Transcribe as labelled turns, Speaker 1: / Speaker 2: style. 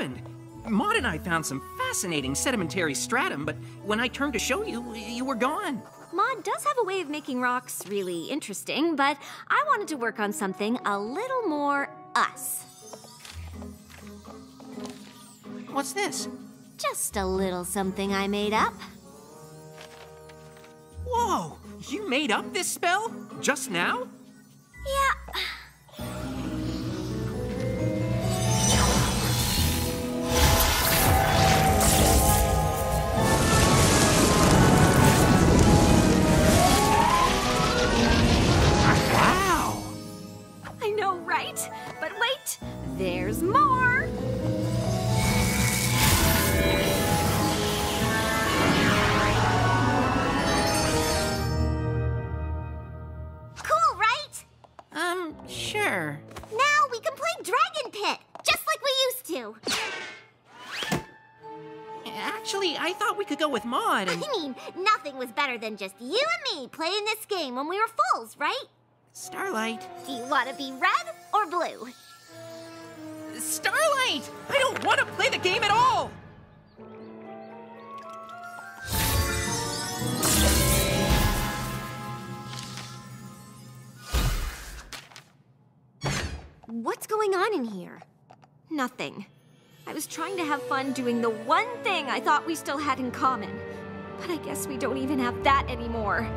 Speaker 1: happened. Maud and I found some fascinating sedimentary stratum, but when I turned to show you, you were gone.
Speaker 2: Maud does have a way of making rocks really interesting, but I wanted to work on something a little more us.
Speaker 1: What's this?
Speaker 2: Just a little something I made up.
Speaker 1: Whoa! You made up this spell? Just now?
Speaker 2: Yeah. Right? But wait, there's more. Cool, right?
Speaker 1: Um, sure.
Speaker 2: Now we can play Dragon Pit, just like we used to.
Speaker 1: Actually, I thought we could go with Maud and
Speaker 2: I mean, nothing was better than just you and me playing this game when we were fools, right?
Speaker 1: Starlight.
Speaker 2: Do you want to be red or blue?
Speaker 1: Starlight! I don't want to play the game at all!
Speaker 2: What's going on in here? Nothing. I was trying to have fun doing the one thing I thought we still had in common. But I guess we don't even have that anymore.